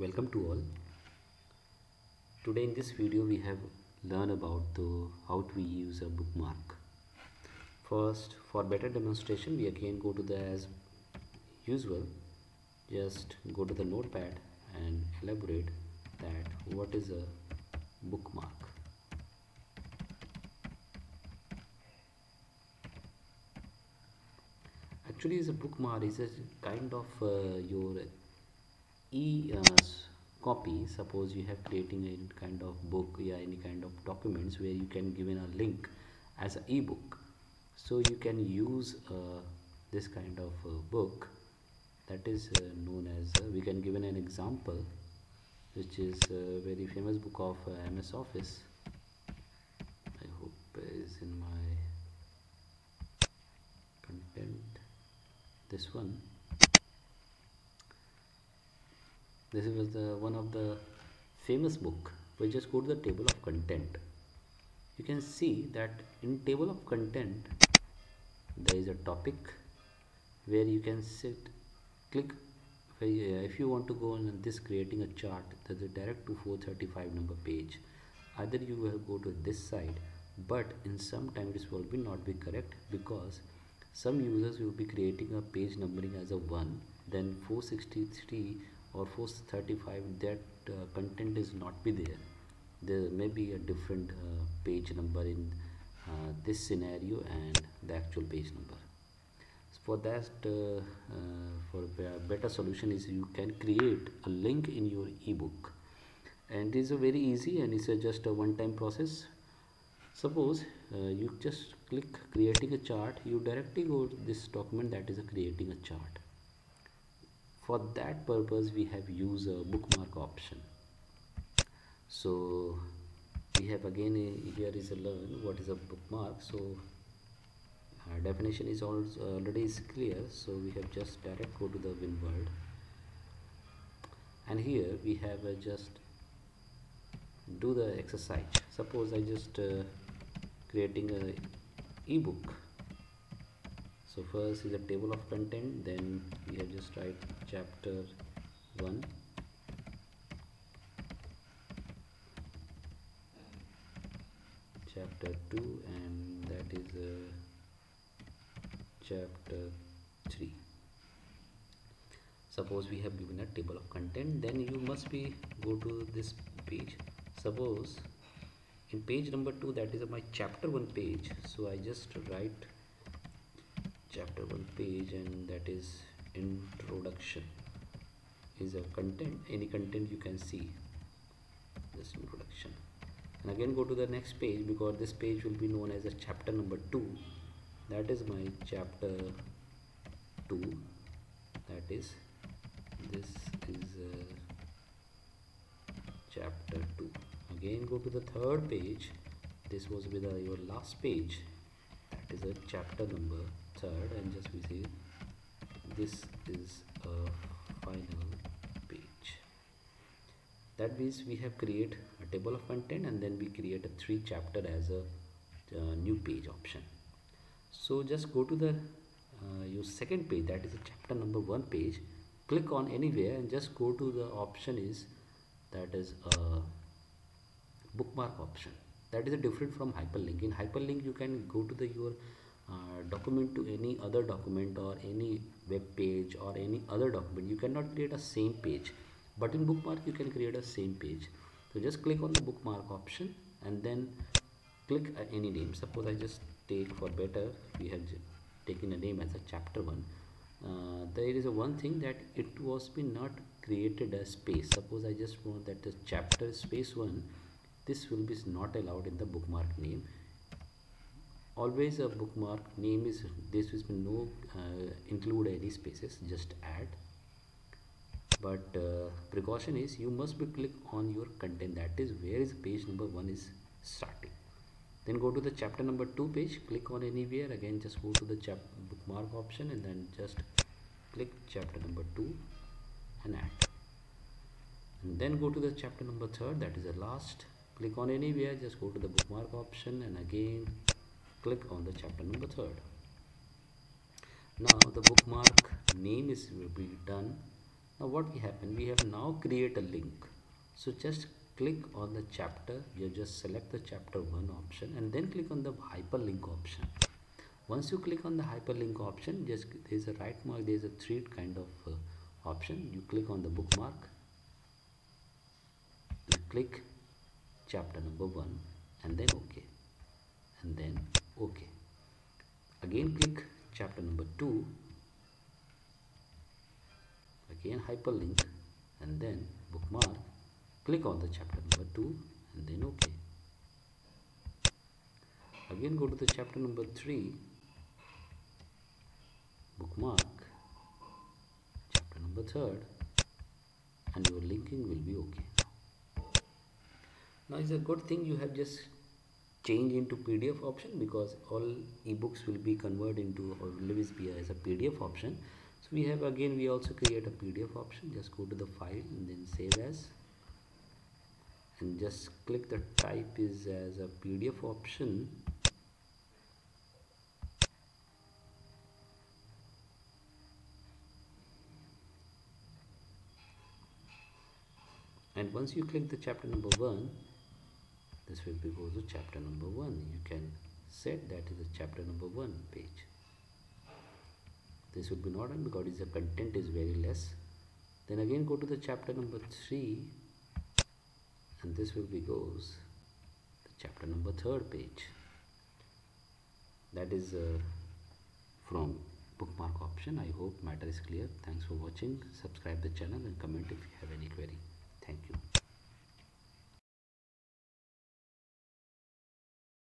welcome to all. Today in this video we have learned about the how to use a bookmark. First for better demonstration we again go to the as usual. Just go to the notepad and elaborate that what is a bookmark. Actually is a bookmark is a kind of uh, your e uh, copy. Suppose you have creating a kind of book yeah any kind of documents where you can given a link as an ebook. So you can use uh, this kind of uh, book that is uh, known as uh, we can given an example which is a very famous book of uh, ms office. I hope is in my content. This one this was the one of the famous book we just go to the table of content. You can see that in table of content there is a topic where you can sit click if you want to go on this creating a chart there's a direct to 435 number page. Either you will go to this side but in some time this will be not be correct because some users will be creating a page numbering as a 1 then 463 or 435 that uh, content is not be there. There may be a different uh, page number in uh, this scenario and the actual page number. So for that uh, uh, for better solution is you can create a link in your ebook. And it is a very easy and it's a just a one-time process. Suppose uh, you just click creating a chart you directly go to this document that is creating a chart for that purpose we have used a bookmark option. So we have again a, here is a learn what is a bookmark. So uh, definition is also already is clear. So we have just direct go to the WinWord and here we have uh, just do the exercise. Suppose I just uh, creating a ebook so first is a table of content then we have just write chapter 1 chapter 2 and that is uh, chapter 3 suppose we have given a table of content then you must be go to this page. Suppose in page number 2 that is my chapter 1 page. So I just write chapter 1 page and that is introduction. Is a content any content you can see this introduction. And again go to the next page because this page will be known as a chapter number 2 that is my chapter 2 that is this is uh, chapter 2 again go to the third page. This was with uh, your last page. That is a chapter number third and just we see this is a final page. That means we have create a table of content and then we create a three chapter as a uh, new page option. So just go to the uh, your second page that is a chapter number one page. Click on anywhere and just go to the option is that is a bookmark option. That is a different from hyperlink. In hyperlink you can go to the your uh, document to any other document or any web page or any other document. You cannot create a same page. But in bookmark you can create a same page. So just click on the bookmark option and then click uh, any name. Suppose I just take for better we have taken a name as a chapter 1 uh, there is a one thing that it was been not created a space. Suppose I just want that the chapter space 1 this will be not allowed in the bookmark name always a bookmark name is this will no uh, include any spaces just add. But uh, precaution is you must be click on your content. That is where is page number one is starting. Then go to the chapter number two page click on anywhere. Again just go to the chap bookmark option and then just click chapter number two and add. And then go to the chapter number third that is the last. Click on anywhere just go to the bookmark option and again click on the chapter number third. Now the bookmark name is will be done. Now what we happen we have now create a link. So just click on the chapter. You just select the chapter 1 option and then click on the hyperlink option. Once you click on the hyperlink option just there's a right mark there's a three kind of uh, option. You click on the bookmark and click chapter number 1 and then ok and then ok again click chapter number 2 again hyperlink and then bookmark. Click on the chapter number 2 and then ok again go to the chapter number 3 bookmark. Chapter number 3rd and your linking will be okay. Now it's a good thing you have just changed into PDF option because all ebooks will be converted into or will be as a PDF option. So we have again we also create a pdf option. Just go to the file and then save as. And just click the type is as a pdf option. And once you click the chapter number one this will be go to chapter number one. You can set that is a chapter number one page. This would be not on because the content is very less. Then again go to the chapter number 3 and this will be goes the chapter number 3rd page. That is uh, from bookmark option. I hope matter is clear. Thanks for watching. Subscribe the channel and comment if you have any query. Thank you